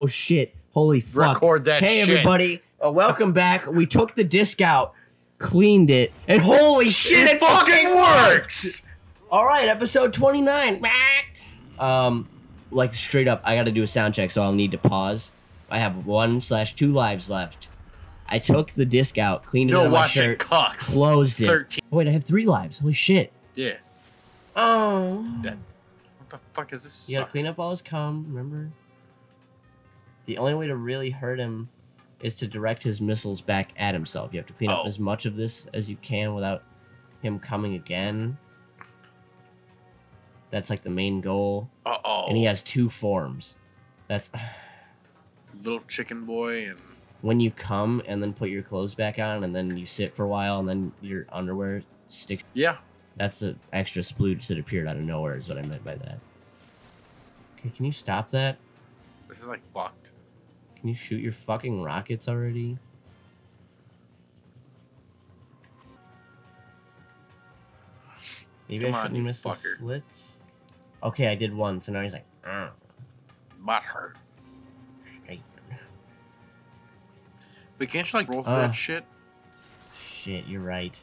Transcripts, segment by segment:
Oh shit! Holy fuck! Record that hey shit. everybody, uh, welcome back. We took the disc out, cleaned it, and holy shit, It fucking works. All right, episode twenty nine. Um, like straight up, I got to do a sound check, so I'll need to pause. I have one slash two lives left. I took the disc out, cleaned it out No of my watching shirt, cucks. closed it. Thirteen. Oh, wait, I have three lives. Holy shit! Yeah. Oh. Dead. What the fuck is this? You gotta suck? clean up all his cum, remember? The only way to really hurt him is to direct his missiles back at himself. You have to clean up Oh. as much of this as you can without him coming again. That's like the main goal. Uh oh. And he has two forms. That's little chicken boy and when you come and then put your clothes back on and then you sit for a while and then your underwear sticks. yeah. That's the extra splooge that appeared out of nowhere is what I meant by that. Okay, can you stop that? This is like fucked. Can you shoot your fucking rockets already? Maybe Come I shouldn't you have missed the slits. Okay, I did one, so now he's like, "Ugh, Butt hurt. hey, But can't you like roll through Uh. that shit? shit, you're right.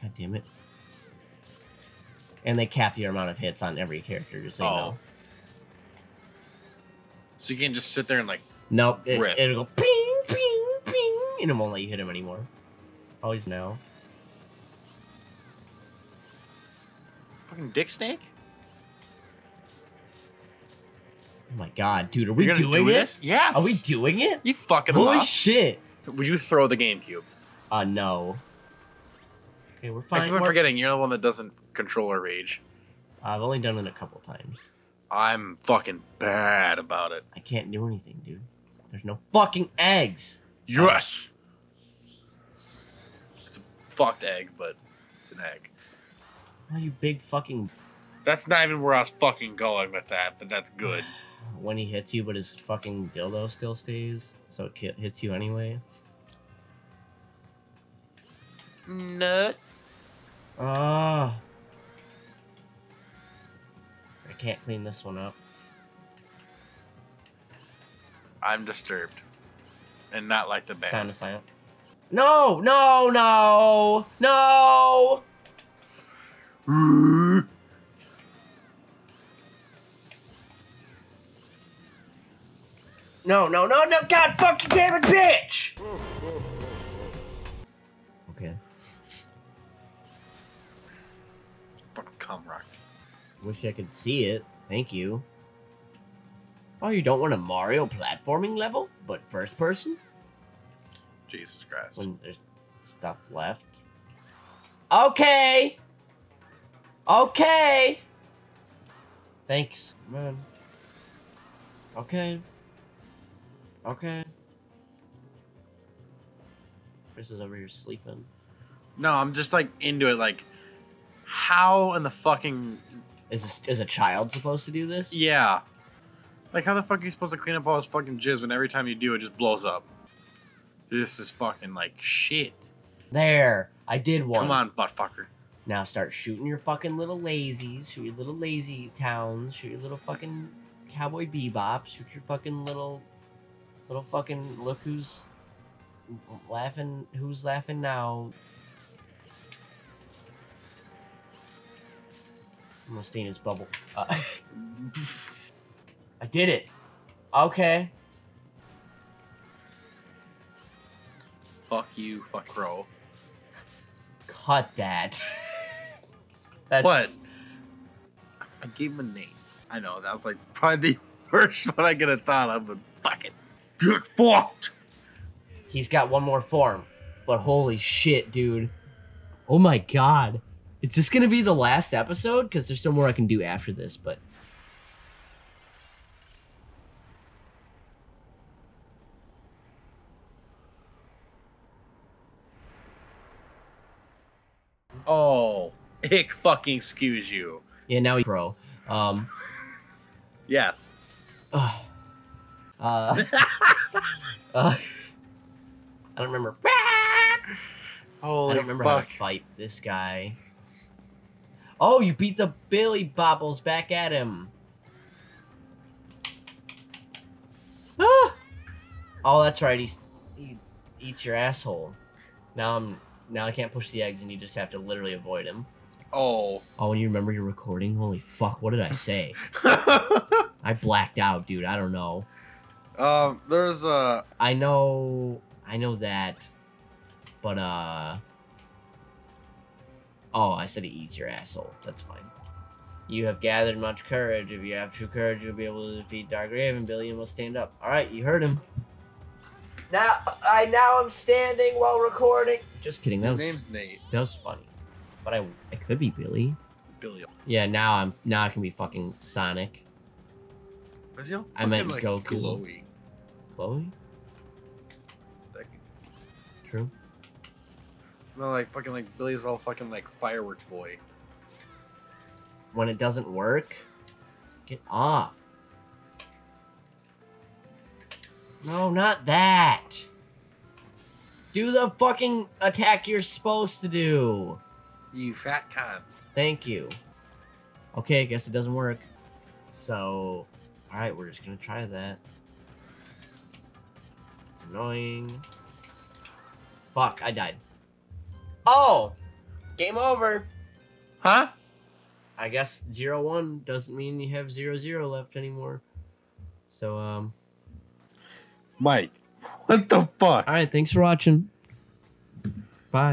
God damn it. And they cap your amount of hits on every character, just so you Oh. know. So you can't just sit there and like Nope, it, Rip. it'll go ping, ping, ping, and it won't let you hit him anymore. Always no. fucking dick snake. Oh my god, dude, are we doing do it? this? Yes. Are we doing it? You fucking Holy shit! Would you throw the GameCube? Uh, no. Okay, we're fine. I keep on forgetting you're the one that doesn't control our rage. I've only done it a couple times. I'm fucking bad about it. I can't do anything, dude. There's no fucking eggs. Yes. It's a fucked egg, but it's an egg. Oh, you big fucking. That's not even where I was fucking going with that, but that's good. When he hits you, but his fucking dildo still stays, so it ki- hits you anyway. Nut. Ah. I can't clean this one up. I'm disturbed. And not like the Sound band. of silent. No, no, no, no. No, no, no, no! God fucking damn it, bitch! Okay. Fucking cum rockets. Wish I could see it. Thank you. Oh, you don't want a Mario platforming level, but first person? Jesus Christ. When there's stuff left. Okay! Okay! Thanks, man. Okay. Okay. Chris is over here sleeping. No, I'm just like into it. Like, how in the fucking Is this, is a child supposed to do this? yeah? Like, how the fuck are you supposed to clean up all this fucking jizz when every time you do it just blows up? This is fucking like shit. There! I did one. Come on, butt fucker. Now start shooting your fucking little lazies, shoot your little lazy towns, shoot your little fucking cowboy bebop, shoot your fucking little, little fucking look who's laughing, who's laughing now. I'm his bubble. Uh, I did it. Okay. Fuck you, fuck crow. Cut that. That- What? I gave him a name. I know that was like probably the worst one I could have thought of, but fuck it. Get fucked. He's got one more form. But holy shit, dude. Oh my god. Is this gonna be the last episode? Because there's still more I can do after this, but Oh, ick fucking excuse you. yeah, now he's pro. Um Yes. uh, uh, uh I don't remember. Holy I don't remember how to fight this guy. Oh, you beat the Billy Bobbles back at him. Oh, that's right. He, he eats your asshole. Now I'm now I can't push the eggs, and you just have to literally avoid him. Oh. Oh, and you remember you're recording? Holy fuck! What did I say? I blacked out, dude. I don't know. um, there's a. I know, I know that, but uh. Oh, I said he eats your asshole. That's fine. You have gathered much courage. If you have true courage, you'll be able to defeat Dark Raven. Billy, you must stand up. All right, you heard him. Now, I now I'm standing while recording. Just kidding. That His was name's Nate. that was funny, but I I could be Billy. Billy. Yeah, now I'm now I can be fucking Sonic. Was he I meant fucking, Goku. Glowy. Chloe. No, like fucking like Billy's all fucking like fireworks boy. when it doesn't work, get off. No, not that. Do the fucking attack you're supposed to do. You fat con. Thank you. Okay, I guess it doesn't work. So, alright, we're just gonna try that. It's annoying. Fuck, I died. Oh! Game over. Huh? I guess zero one doesn't mean you have zero zero left anymore. So um Mike. What the fuck? all right, thanks for watching.